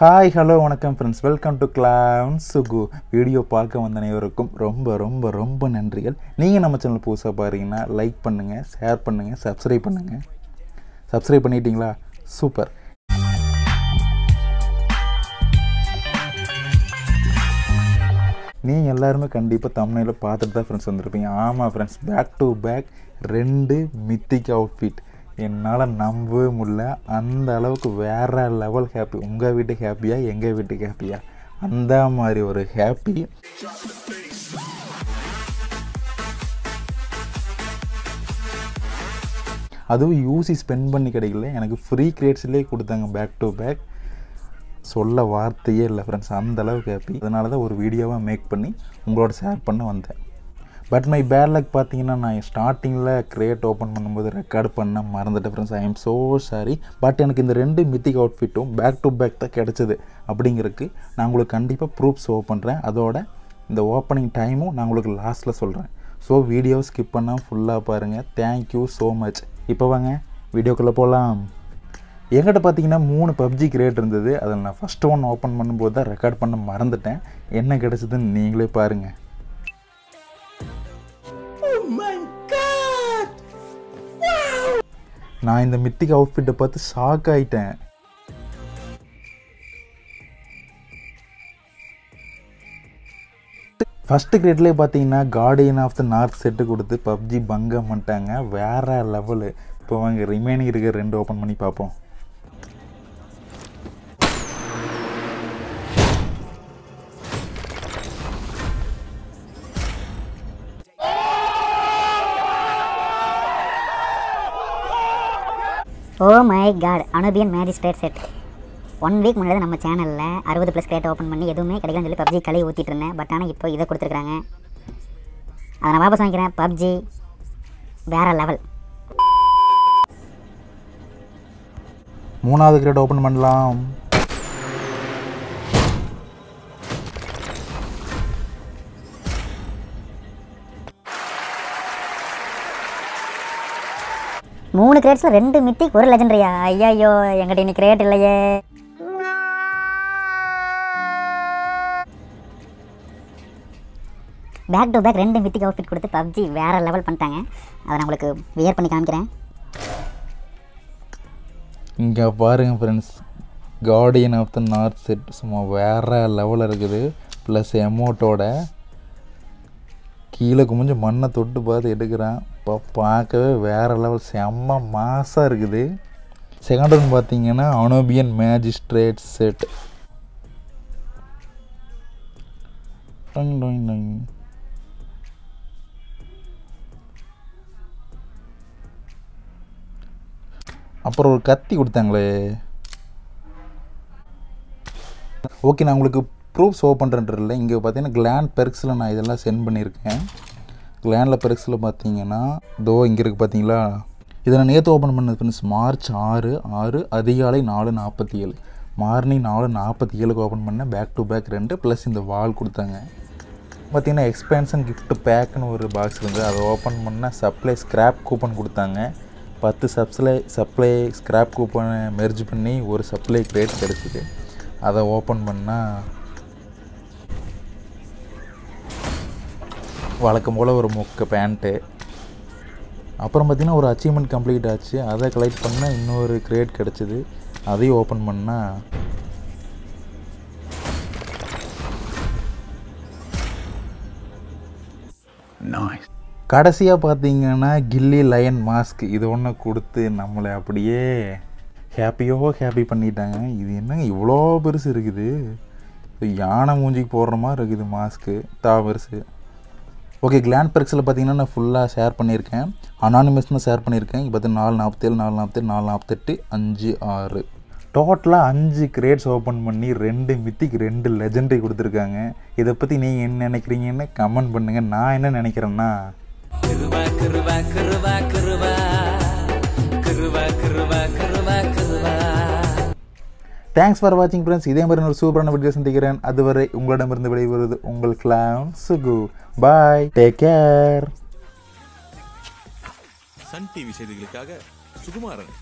Hi hello வணக்கம் friends welcome to clan Sugu video பார்க்க வந்த அனைவருக்கும் ரொம்ப ரொம்ப ரொம்ப நன்றிகள். நீங்கள் நம்ம சேனல் புதுசாக பாருங்கன்னா லைக் பண்ணுங்கள் ஷேர் பண்ணுங்கள் சப்ஸ்கிரைப் பண்ணுங்கள் சப்ஸ்கிரைப் பண்ணிட்டீங்களா? சூப்பர் நீங்கள் எல்லாருமே கண்டிப்பாக தமிழில் பார்த்துட்டு தான் ஃப்ரெண்ட்ஸ் வந்திருப்பீங்க. ஆமாம் ஃப்ரெண்ட்ஸ் பேக் டு பேக் ரெண்டு மித்திக் அவுட்ஃபிட் என்னால் நம்பவே முடியல. அந்த அளவுக்கு வேறு லெவல் ஹாப்பி உங்கள் வீட்டுக்கு ஹாப்பியா எங்கள் வீட்டுக்கு ஹாப்பியா அந்த மாதிரி ஒரு ஹாப்பி அதுவும் யூசி ஸ்பெண்ட் பண்ணி கிடைக்கல. எனக்கு ஃப்ரீ கிரேட்ஸ்லேயே கொடுத்தாங்க பேக் டு பேக் சொல்ல வார்த்தையே இல்லை ஃப்ரெண்ட்ஸ் அந்த அளவுக்கு ஹாப்பி அதனால தான் ஒரு வீடியோவாக மேக் பண்ணி உங்களோட ஷேர் பண்ண வந்தேன். பட் மை பேட் லக் பார்த்தீங்கன்னா நான் ஸ்டார்டிங்கில் கிரியேட் ஓப்பன் பண்ணும்போது ரெக்கார்ட் பண்ண மறந்துட்டேன் friends I am so sorry but எனக்கு இந்த ரெண்டு மித்திக் அவுட்ஃபிட்டும் பேக் டு பேக் தான் கிடச்சிது அப்படிங்கிறதுக்கு நான் உங்களுக்கு கண்டிப்பாக ப்ரூஃப் ஷோ பண்ணுறேன் அதோட இந்த ஓப்பனிங் டைமும் நான் உங்களுக்கு லாஸ்ட்டில் சொல்கிறேன் ஸோ வீடியோ ஸ்கிப் பண்ணால் ஃபுல்லாக பாருங்கள் தேங்க்யூ ஸோ மச் இப்போ வாங்க வீடியோக்குள்ளே போகலாம் என்கிட்ட பார்த்தீங்கன்னா மூணு பப்ஜி கிரியேட் இருந்தது. அதில் நான் ஃபஸ்ட்டு ஒன் ஓப்பன் பண்ணும்போது தான் ரெக்கார்ட் பண்ண மறந்துட்டேன். என்ன கிடச்சிதுன்னு நீங்களே பாருங்கள் நான் இந்த மித்திக் அவுட்ஃபிட்டை பார்த்து ஷாக் ஆகிட்டேன் ஃபஸ்ட்டு கிரேட்லேயே பார்த்தீங்கன்னா guardian of the north set கொடுத்து பப்ஜி பங்க பண்ணிட்டாங்க. வேறு லெவலு இப்போ வாங்க ரிமைனிங் இருக்கிற ரெண்டு ஓப்பன் பண்ணி பார்ப்போம். ஓ my god Anubian magistrate set one week முன்னாடி நம்ம சேனலில் அறுபது ப்ளஸ் கிரேட் ஓப்பன் பண்ணி எதுவுமே கிடைக்கலன்னு சொல்லி பப்ஜி கலை ஊற்றிட்டு இருந்தேன். பட் ஆனால் இப்போ இதை கொடுத்துருக்காங்க அதை நான் வாபஸ் வாங்கிக்கிறேன். பப்ஜி வேற லெவல் மூணாவது கிரேட் ஓப்பன் பண்ணலாம். மூணு கிரேட்ஸில் ரெண்டு மித்திக் ஒரு லெஜண்டரியா ஐயோ எங்கிட்ட இன்னைக்கு கிரேட் இல்லையே. பேக் டு பேக் ரெண்டு மித்திக் அவுட்ஃபிட் கொடுத்து பப்ஜி வேறு லெவல் பண்ணிட்டாங்க. அதை நான் உங்களுக்கு வியர் பண்ணி காமிக்கிறேன். இங்கே பாருங்க friends guardian of the north set சும்மா வேறு லெவலில் இருக்குது. ப்ளஸ் எமௌண்ட்டோட கீழே குமிஞ்சு மண்ணை தொட்டு பார்த்து எடுக்கிறான். இப்போ பார்க்கவே வேறு லெவல் செம்ம மாசாக இருக்குது. செகண்ட் ஒன் பார்த்தீங்கன்னா அனோபியன் மேஜிஸ்ட்ரேட் செட் டொங் டொங் டொங் அப்புறம் ஒரு கத்தி கொடுத்தாங்களே. ஓகே நான் உங்களுக்கு ப்ரூஃப் ஷோ இல்லை. இங்கே பார்த்தீங்கன்னா கிளாண்ட் பெர்க்ஸில் நான் இதெல்லாம் சென்ட் பண்ணியிருக்கேன். லேண்டில் பெருக்ஸில் பார்த்தீங்கன்னா தோ இங்கே இருக்குது பார்த்தீங்களா? இதை நான் நேற்று ஓப்பன் பண்ணது ஃப்ரெண்ட்ஸ் மார்ச் ஆறு ஆறு அதிகாலை நாலு நாற்பத்தி ஏழு மார்னிங் நாலு நாற்பத்தி ஏழுக்கு ஓப்பன் பண்ணேன். பேக் டு பேக் ரெண்டு ப்ளஸ் இந்த வால் கொடுத்தாங்க. பார்த்தீங்கன்னா எக்ஸ்பென்ஷன் கிஃப்ட் பேக்குன்னு ஒரு பாக்ஸ் இருந்தது. அதை ஓப்பன் பண்ணால் சப்ளை ஸ்க்ராப் கூப்பன் கொடுத்தாங்க. பத்து சப்ளை சப்ளை ஸ்க்ராப் கூப்பனை மெர்ஜ் பண்ணி ஒரு சப்ளை கிரேட் கிடச்சிது. அதை ஓப்பன் பண்ணால் வழக்கம் போல் ஒரு முக்க பேண்ட்டு அப்புறம் பார்த்திங்கன்னா ஒரு அச்சீவ்மெண்ட் கம்ப்ளீட் ஆச்சு. அதை கலெக்ட் பண்ணால் இன்னொரு கிரேட் கிடச்சிது. அதையும் ஓப்பன் பண்ணால் கடைசியாக பார்த்தீங்கன்னா கில்லி லயன் மாஸ்க் இது ஒன்று கொடுத்து நம்மளை அப்படியே ஹாப்பியோ ஹாப்பி பண்ணிட்டாங்க. இது என்னங்க இவ்வளோ பெருசு இருக்குது? யானை மூஞ்சிக்கு போடுற மாதிரி இருக்குது மாஸ்க்கு தா பெருசு. ஓகே கிளாண்ட் பெர்க்ஸில் பார்த்தீங்கன்னா நான் ஃபுல்லாக ஷேர் பண்ணியிருக்கேன். அனானிமஸ்னு ஷேர் பண்ணியிருக்கேன். இப்போ பார்த்து நாலு நாற்பத்தேழு நாலு நாற்பத்தேழு நாலு நாற்பத்தெட்டு அஞ்சு ஆறு. டோட்டலாக அஞ்சு கிரேட்ஸ் ஓப்பன் பண்ணி ரெண்டு மித்திக்கு ரெண்டு லெஜெண்டரி கொடுத்துருக்காங்க. இதை பற்றி நீங்கள் என்ன நினைக்கிறீங்கன்னு கமெண்ட் பண்ணுங்கள் நான் என்ன நினைக்கிறேன்னா தேங்க்ஸ் ஃபார் வாட்சிங் ஃப்ரெண்ட்ஸ் இதே மாதிரி ஒரு சூப்பரான வீடியோ சந்திக்கிறேன். அதுவரை உங்களிடமிருந்து விடைபெறுவது உங்கள் clan Sugu bye take care Sun TV செய்திகளுக்காக சுகுமாரன்.